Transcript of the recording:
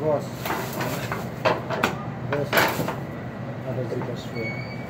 Gosto. Gosto. Nada de cachorro.